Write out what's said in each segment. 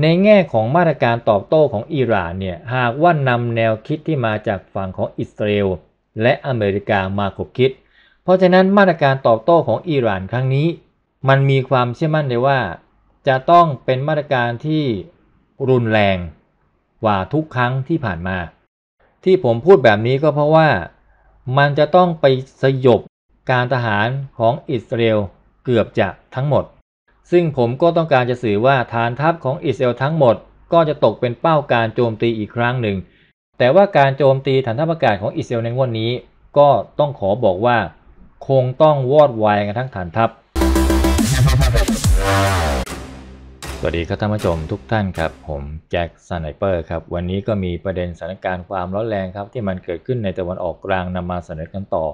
ในแง่ของมาตรการตอบโต้ของอิหร่านเนี่ยหากว่านำแนวคิดที่มาจากฝั่งของอิสราเอลและอเมริกามาขบคิด เพราะฉะนั้นมาตรการตอบโต้ของอิหร่านครั้งนี้ มันมีความเชื่อมั่นได้ว่า จะต้องเป็นมาตรการที่รุนแรงกว่าทุกครั้งที่ผ่านมา ที่ผมพูดแบบนี้ก็เพราะว่ามันจะต้องไปสยบการทหารของอิสราเอลเกือบจะทั้งหมด ซึ่งผมก็ต้องการจะสื่อว่าฐานทัพของอิสราเอลทั้งหมด ก็จะตกเป็นเป้าการโจมตีอีกครั้งหนึ่ง แต่ว่าการโจมตีฐานทัพอากาศของอิสราเอลในงวดนี้ ก็ต้องขอบอกว่า คงต้องวอดวายกันทั้งฐานทัพ สวัสดีครับท่านผู้ชมทุกท่านครับ ผมแจ็คซันไนเปอร์ครับ วันนี้ก็มีประเด็นสถานการณ์ความร้อนแรงครับที่มันเกิดขึ้นในตะวันออกกลางนำมาเสนอกันต่อ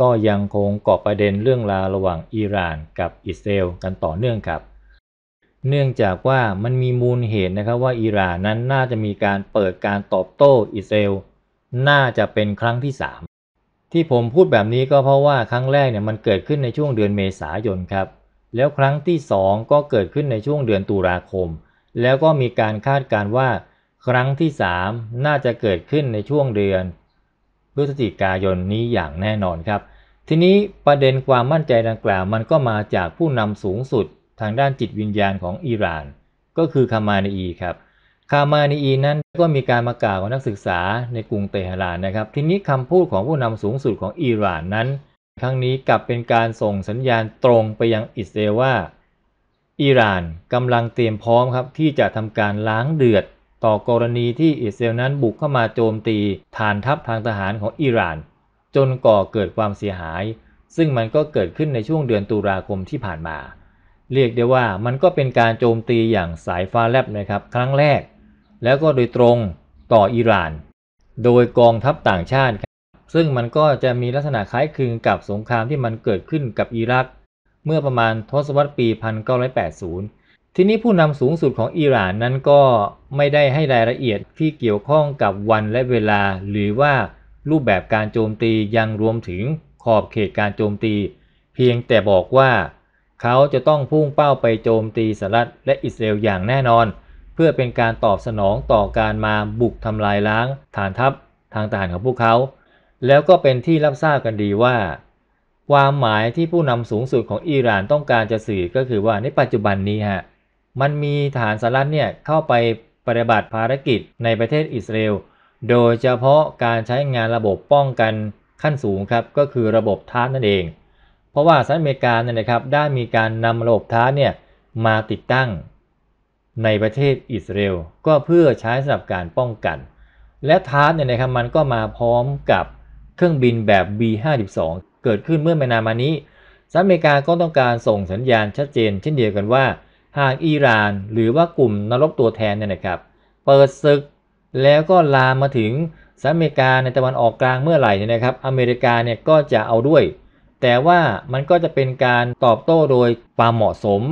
ก็ยังคงเกาะประเด็นเรื่องราวระหว่างอิหร่านกับอิสราเอลกันต่อเนื่องครับ เนื่องจากว่ามันมีมูลเหตุนะครับว่าอิหร่านนั้นน่าจะมีการเปิดการตอบโต้อิสราเอลน่าจะเป็นครั้งที่ 3 ที่ผมพูดแบบนี้ก็เพราะว่าครั้งแรกเนี่ยมันเกิดขึ้นในช่วงเดือนเมษายนครับ แล้วครั้งที่ 2 ก็เกิดขึ้นในช่วงเดือนตุลาคม แล้วก็มีการคาดการณ์ว่าครั้งที่ 3 น่าจะเกิดขึ้นในช่วงเดือน พฤศจิกายนนี้อย่างแน่นอนครับ ทีนี้ประเด็นความมั่นใจดังกล่าวมันก็มาจากผู้นำสูงสุดทางด้านจิตวิญญาณของอิหร่าน ก็คือคามานีครับคามานีนั้นก็มีการมากล่าวกับนักศึกษาในกรุงเตหะรานนะครับ ทีนี้คำพูดของผู้นำสูงสุดของอิหร่านนั้น ครั้งนี้กลับเป็นการส่งสัญญาณตรงไปยังอิสราเอลว่าอิหร่านกำลังเตรียมพร้อมครับที่จะทำการล้างเดือด ต่อกรณีที่อิสราเอลนั้นบุกเข้ามาโจมตีฐานทัพทางทหารของอิหร่าน จนก่อเกิดความเสียหาย ซึ่งมันก็เกิดขึ้นในช่วงเดือนตุลาคมที่ผ่านมา เรียกได้ว่ามันก็เป็นการโจมตีอย่างสายฟ้าแลบนะครับครั้งแรก แล้วก็โดยตรงต่ออิหร่าน โดยกองทัพต่างชาติซึ่งมันก็จะมีลักษณะคล้ายคลึงกับสงครามที่มันเกิดขึ้นกับอิรัก เมื่อประมาณทศวรรษปี 1980 ทีนี้ผู้นำสูงสุดของอิหร่านนั้นก็ไม่ได้ให้รายละเอียดที่เกี่ยวข้องกับวันและเวลา หรือว่ารูปแบบการโจมตียังรวมถึงขอบเขตการโจมตี เพียงแต่บอกว่า เขาจะต้องพุ่งเป้าไปโจมตีสหรัฐและอิสราเอลอย่างแน่นอน เพื่อเป็นการตอบสนองต่อการมาบุกทำลายล้าง ฐานทัพทางทหารของพวกเขา แล้วก็เป็นที่รับทราบกันดีว่า ความหมายที่ผู้นำสูงสุดของอิหร่านต้องการจะสื่อก็คือว่าในปัจจุบันนี้ฮะ มันมีฐานสหรัฐเนี่ยเข้าไปปฏิบัติภารกิจในประเทศอิสราเอล โดยเฉพาะการใช้งานระบบป้องกันขั้นสูงครับก็คือระบบทาร์นั่นเอง เพราะว่าสหรัฐอเมริกาเนี่ยนะครับได้มีการนำระบบทาร์เนี่ยมาติดตั้งในประเทศอิสราเอลก็เพื่อใช้สำหรับการป้องกัน และทาร์เนี่ยนะครับมันก็มาพร้อมกับเครื่องบินแบบ B52 เกิดขึ้นเมื่อไม่นานมานี้สหรัฐอเมริกาก็ต้องการส่งสัญญาณชัดเจน เช่นเดียวกันว่า หากอิหร่านหรือว่ากลุ่มนรบตัวแทนเนี่ยนะครับ เปิดศึกแล้วก็ลามมาถึงสหรัฐอเมริกาในตะวันออกกลางเมื่อไหร่เนี่ยนะครับ อเมริกาเนี่ยก็จะเอาด้วย แต่ว่ามันก็จะเป็นการตอบโต้โดยความเหมาะสม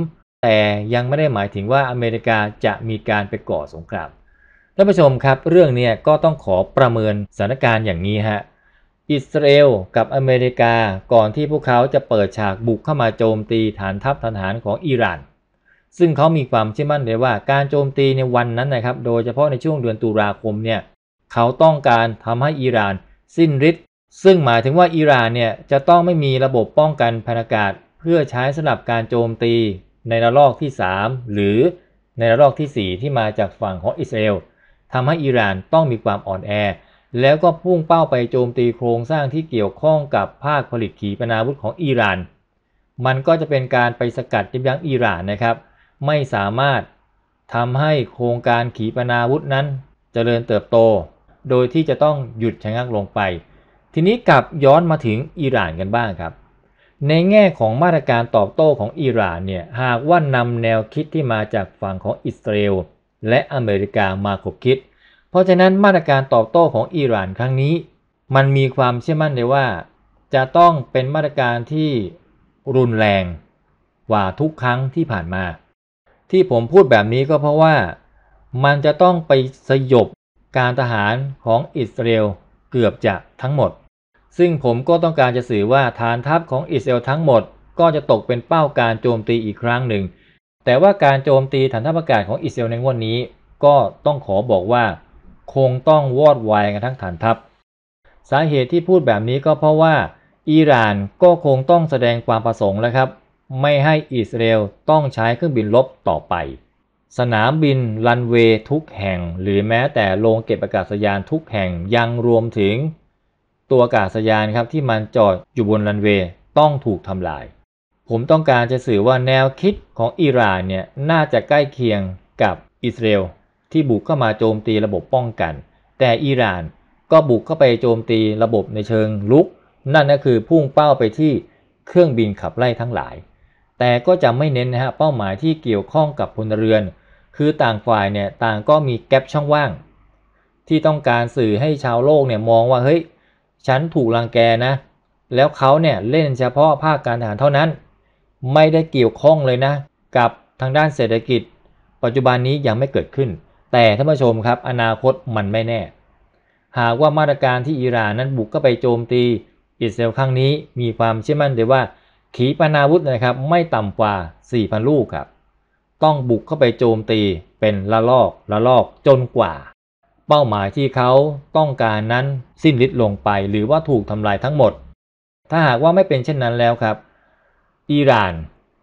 แต่ยังไม่ได้หมายถึงว่าอเมริกาจะมีการไปก่อสงครามท่านผู้ชมครับ เรื่องนี้ก็ต้องขอประเมินสถานการณ์อย่างนี้ฮะอิสราเอลกับอเมริกาก่อนที่พวกเขาจะเปิดฉากบุกเข้ามาโจมตีฐานทัพทหารของอิหร่าน ซึ่งเขามีความเชื่อมั่นเลยว่าการโจมตีในวันนั้นนะครับ โดยเฉพาะในช่วงเดือนตุลาคมเนี่ยเขาต้องการทำให้อิหร่านสิ้นฤทธิ์ซึ่งหมายถึงว่าอิหร่านเนี่ยจะต้องไม่มีระบบป้องกันพนอากาศ เพื่อใช้สำหรับการโจมตีในระลอกที่ 3 หรือในระลอกที่ 4 ที่มาจากฝั่งของอิสราเอลทำให้อิหร่านต้องมีความอ่อนแอ แล้วก็พุ่งเป้าไปโจมตีโครงสร้างที่เกี่ยวข้องกับภาคผลิตขีปนาวุธของอิหร่าน มันก็จะเป็นการไปสกัดยับยั้งอิหร่านนะครับ ไม่สามารถทำให้โครงการขีปนาวุธนั้นจเจริญเติบโต โดยที่จะต้องหยุดชะงักลงไป ทีนี้กลับย้อนมาถึงอิหร่านกันบ้างครับ ในแง่ของมาตรการตอบโต้ของอิหร่านเนี่ยหากว่านำแนวคิดที่มาจากฝั่งของอิสราเอลและอเมริกามาขบคิด เพราะฉะนั้นมาตรการตอบโต้ของอิหร่านครั้งนี้ มันมีความเชื่อมั่นได้ว่า จะต้องเป็นมาตรการที่รุนแรงกว่าทุกครั้งที่ผ่านมา ที่ผมพูดแบบนี้ก็เพราะว่ามันจะต้องไปสยบการทหารของอิสราเอลเกือบจะทั้งหมด ซึ่งผมก็ต้องการจะสื่อว่าฐานทัพของอิสราเอลทั้งหมด ก็จะตกเป็นเป้าการโจมตีอีกครั้งหนึ่ง แต่ว่าการโจมตีฐานทัพอากาศของอิสราเอลในงวดนนี้ ก็ต้องขอบอกว่า คงต้องวอดวายกันทั้งฐานทัพ สาเหตุที่พูดแบบนี้ก็เพราะว่าอิหร่านก็คงต้องแสดงความประสงค์แล้วครับ ไม่ให้อิสราเอลต้องใช้เครื่องบินลบต่อไป สนามบินรันเวย์ทุกแห่ง หรือแม้แต่โรงเก็บอากาศยานทุกแห่งยังรวมถึง ตัวอากาศยานครับที่มันจอดอยู่บนรันเวย์ต้องถูกทำลาย ผมต้องการจะสื่อว่าแนวคิดของอิหร่านเนี่ยน่าจะใกล้เคียงกับอิสราเอลที่บุกเข้ามาโจมตีระบบป้องกัน แต่อิหร่านก็บุกเข้าไปโจมตีระบบในเชิงลุก นั่นก็คือพุ่งเป้าไปที่เครื่องบินขับไล่ทั้งหลาย แต่ก็จะไม่เน้นนะฮะเป้าหมายที่เกี่ยวข้องกับพลเรือน คือต่างฝ่ายเนี่ยต่างก็มีแกลบช่องว่าง ที่ต้องการสื่อให้ชาวโลกเนี่ยมองว่าเฮ้ยฉันถูกลังแกนะ แล้วเขาเนี่ยเล่นเฉพาะภาคการทหารเท่านั้น ไม่ได้เกี่ยวข้องเลยนะ กับทางด้านเศรษฐกิจ ปัจจุบันนี้ยังไม่เกิดขึ้น แต่ท่านผู้ชมครับ อนาคตมันไม่แน่ หากว่ามาตรการที่อิหร่านนั้นบุกเข้าไปโจมตีอิสราเอลครั้งนี้มีความเชื่อมั่นเลยว่า ขีปนาวุธนะครับไม่ต่ำกว่า 4,000 ลูกครับ ต้องบุกเข้าไปโจมตีเป็นละลอกละลอกจนกว่า เป้าหมายที่เขาต้องการนั้นสิ้นฤทธิ์ลงไปหรือว่าถูกทำลายทั้งหมด ถ้าหากว่าไม่เป็นเช่นนั้นแล้วครับ อิหร่าน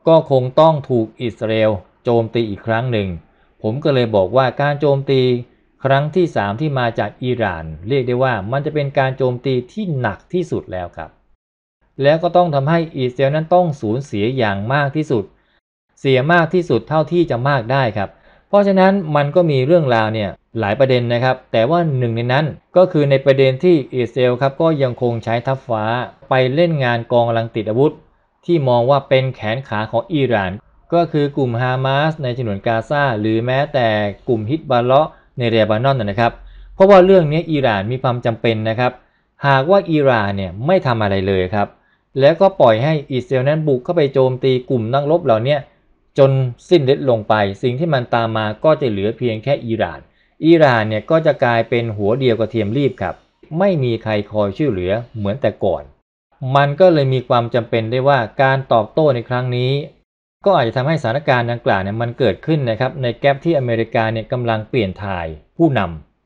ก็คงต้องถูกอิสราเอลโจมตีอีกครั้งหนึ่ง ผมก็เลยบอกว่าการโจมตีครั้งที่ 3 ที่มาจากอิหร่าน เรียกได้ว่ามันจะเป็นการโจมตีที่หนักที่สุดแล้วครับ แล้วก็ต้องทำให้อิสเอลนั้นต้องสูญเสียอย่างมากที่สุด เสียมากที่สุดเท่าที่จะมากได้ครับ เพราะฉะนั้นมันก็มีเรื่องราวเนี่ยหลายประเด็นนะครับ แต่ว่าหนึ่งในนั้นก็คือในประเด็นที่อิสเอลครับก็ยังคงใช้ทัพฟ้าไปเล่นงานกองกำลังติดอาวุธ ที่มองว่าเป็นแขนขาของอิหร่าน ก็คือกลุ่มฮามาสในฉนวนกาซาหรือแม้แต่กลุ่มฮิตบาเลาะในเรบานอนนะครับเพราะว่าเรื่องนี้อิหร่านมีความจำเป็นนะครับ หากว่าอิหร่านเนี่ยไม่ทำอะไรเลยครับ แล้วก็ปล่อยให้อิสราเอลนั้นบุกเข้าไปโจมตีกลุ่มนักรบเหล่านี้จนสิ้นฤทธิ์ลงไป สิ่งที่มันตามมาก็จะเหลือเพียงแค่อิหร่าน อิหร่านเนี่ยก็จะกลายเป็นหัวเดียวกับเทียมรีบครับ ไม่มีใครคอยช่วยเหลือเหมือนแต่ก่อน มันก็เลยมีความจำเป็นได้ว่าการตอบโต้ในครั้งนี้ ก็อาจจะทำให้สถานการณ์ดังกล่าวเนี่ยมันเกิดขึ้นนะครับในแกลบที่อเมริกาเนี่ยกำลังเปลี่ยนถ่ายผู้น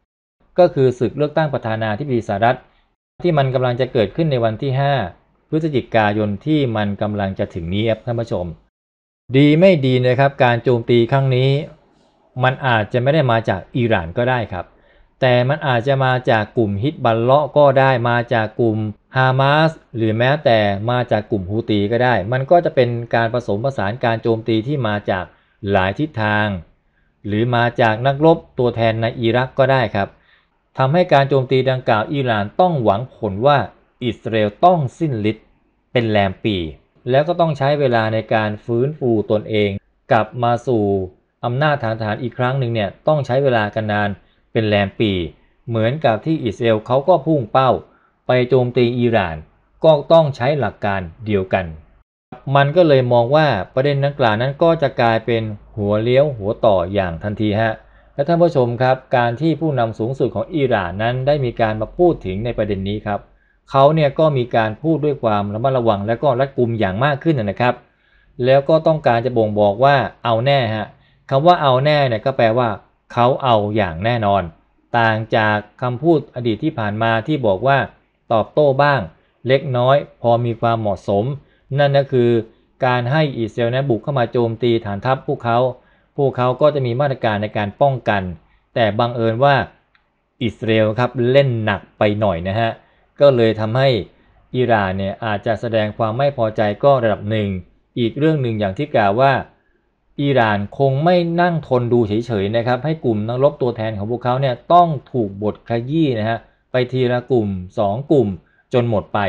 ำก็คือศึกเลือกตั้งประธานาธิบดีสหรัฐที่มันกำลังจะเกิดขึ้นในวันที่ 5 พฤศจิกายนที่มันกำลังจะถึงนี้ครับท่านผู้ชม ดีไม่ดีนะครับ การโจมตีครั้งนี้ มันอาจจะไม่ได้มาจากอิหร่านก็ได้ครับ แต่มันอาจจะมาจากกลุ่มฮิตบัลเลาะก็ได้มาจากกลุ่มฮามาสหรือแม้แต่มาจากกลุ่มฮูตีก็ได้ มันก็จะเป็นการผสมผสานการโจมตีที่มาจากหลายทิศทาง หรือมาจากนักรบตัวแทนในอิรักก็ได้ครับทำให้การโจมตีดังกล่าวอิหร่านต้องหวังผลว่าอิสราเอลต้องสิ้นฤทธิ์ เป็นแรมปี แล้วก็ต้องใช้เวลาในการฟื้นฟูตนเอง กลับมาสู่อำนาจฐานฐานอีกครั้งหนึ่งเนี่ยต้องใช้เวลากันนานเป็นแรมปี เหมือนกับที่อิสราเอลเขาก็พุ่งเป้า ไปโจมตีอิหร่าน ก็ต้องใช้หลักการเดียวกัน มันก็เลยมองว่าประเด็นดังกล่าวนั้นก็จะกลายเป็นหัวเลี้ยวหัวต่ออย่างทันทีฮะและท่านผู้ชมครับ การที่ผู้นำสูงสุดของอิหร่านนั้นได้มีการมาพูดถึงในประเด็นนี้ครับ เขาเนี่ยก็มีการพูดด้วยความระมัดระวังและก็รัดกุมอย่างมากขึ้นนะครับ แล้วก็ต้องการจะบ่งบอกว่าเอาแน่ฮะคำว่าเอาแน่เนี่ยก็แปลว่าเขาเอาอย่างแน่นอน ต่างจากคำพูดอดีตที่ผ่านมาที่บอกว่า ตอบโต้บ้าง เล็กน้อย พอมีความเหมาะสม นั่นก็คือการให้อิสราเอลนั้นบุกเข้ามาโจมตีฐานทัพพวกเขาพวกเขาก็จะมีมาตรการในการป้องกัน แต่บังเอิญว่าอิสราเอลครับเล่นหนักไปหน่อยนะฮะ ก็เลยทำให้อิหร่านเนี่ยอาจจะแสดงความไม่พอใจก็ระดับหนึ่ง อีกเรื่องหนึ่งอย่างที่กล่าวว่าอิหร่านคงไม่นั่งทนดูเฉยๆนะครับ ให้กลุ่มนักรบตัวแทนของพวกเขาเนี่ยต้องถูกบทขยี้นะฮะไปทีละกลุ่ม 2 กลุ่มจนหมดไป